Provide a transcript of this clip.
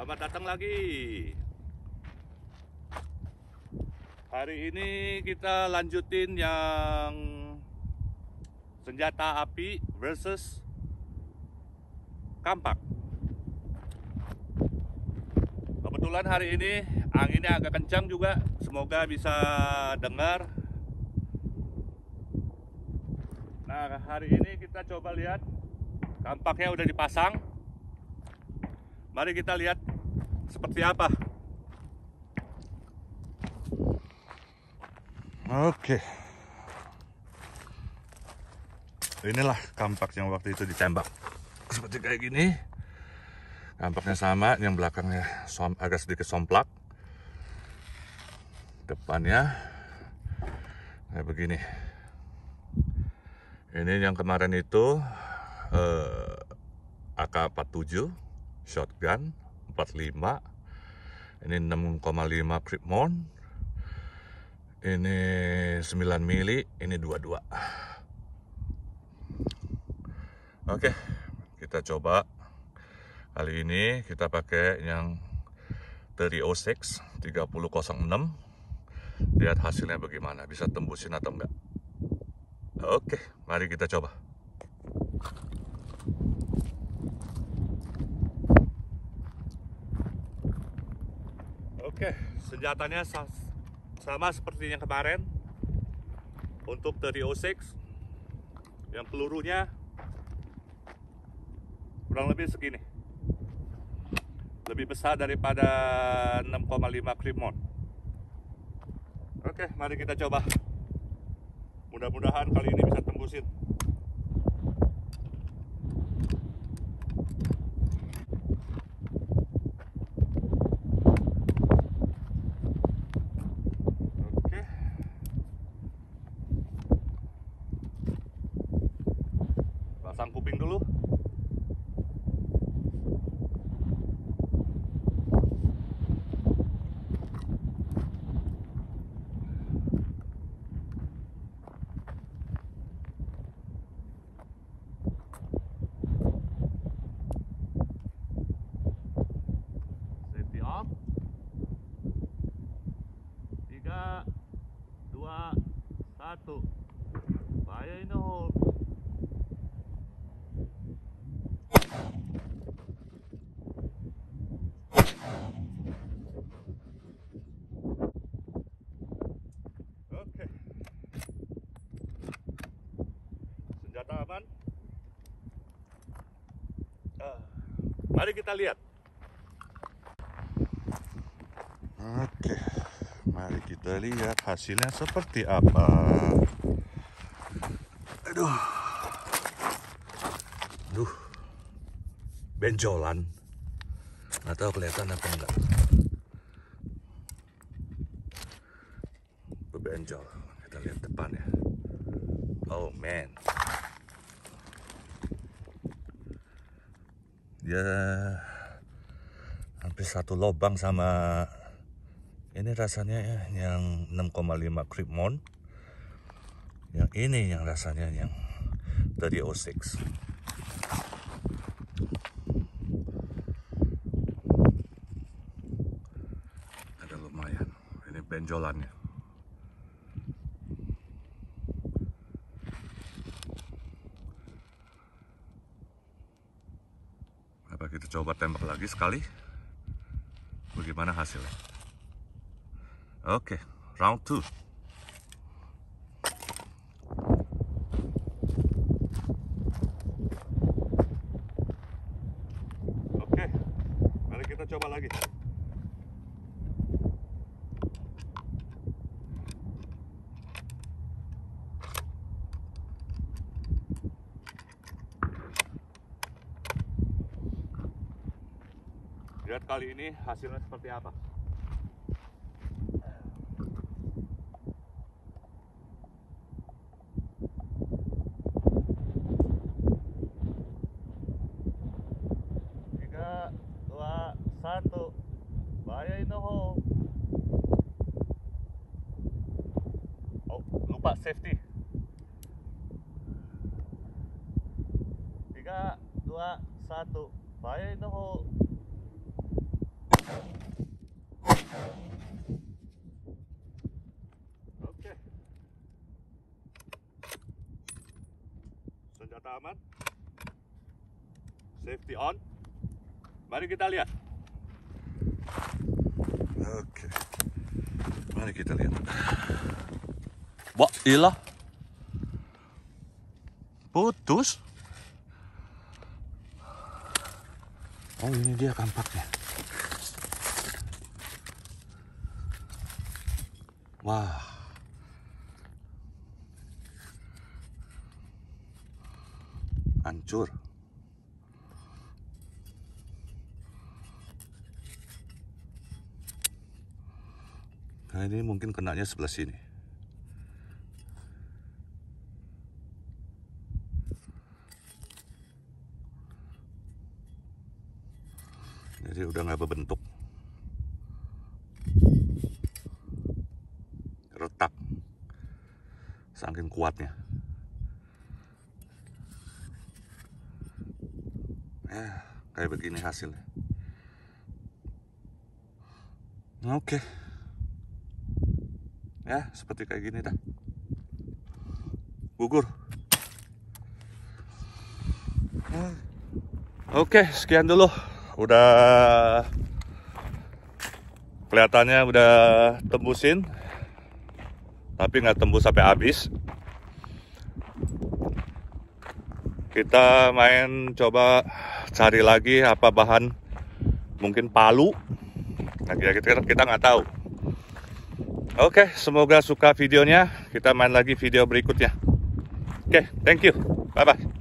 Selamat datang lagi. Hari ini kita lanjutin yang senjata api versus kampak. Kebetulan hari ini anginnya agak kencang juga. Semoga bisa dengar. Nah, hari ini kita coba lihat kampaknya udah dipasang. Mari kita lihat seperti apa. Oke. Inilah kampak yang waktu itu ditembak. Seperti kayak gini. Kampaknya sama, yang belakangnya som, agak sedikit somplak. Depannya kayak begini. Ini yang kemarin itu eh, AK-47 shotgun 45 ini 6,5 Creedmoor ini 9 mili ini 22 oke kita coba. Kali ini kita pakai yang 3006 3006 lihat hasilnya bagaimana. Bisa tembusin atau enggak? Oke mari kita coba Oke, senjatanya sama seperti yang kemarin. Untuk 3006 yang pelurunya kurang lebih segini. Lebih besar daripada 6,5 Creedmoor. Oke, mari kita coba. Mudah-mudahan kali ini bisa tembusin. Oke. Pasang kuping dulu. Tiga, dua, satu. Fire in the hole. Oke. Senjata aman. Ah, mari kita lihat. Oke, mari kita lihat hasilnya seperti apa. Aduh, aduh, benjolan. Nggak tahu kelihatan apa enggak. Benjol. Kita lihat depannya. Oh man. Dia hampir satu lubang sama ini rasanya ya, yang 6,5 Creedmoor yang ini yang rasanya yang 3006 ada lumayan ini benjolannya kita coba tembak lagi sekali bagaimana hasilnya Oke, round two. Oke, mari kita coba lagi. Lihat kali ini hasilnya seperti apa. tiga dua satu. Bahaya the hole oh lupa safety. Tiga dua satu. Bahaya hole pasti on. Mari kita lihat. Oke. Mari kita lihat. Wah, ilah. Putus. Oh, ini dia kampaknya. Wah. Hancur. Nah, ini mungkin kenanya sebelah sini. Jadi udah nggak berbentuk. Retak. Saking kuatnya. Eh, kayak begini hasilnya. Oke. Ya, seperti kayak gini dah. Gugur. Oke, sekian dulu. Udah kelihatannya udah tembusin. Tapi nggak tembus sampai habis. Kita main coba cari lagi apa bahan mungkin palu. Nah, kita kita nggak tahu. Oke, semoga suka videonya. Kita main lagi video berikutnya. Oke, thank you. Bye bye.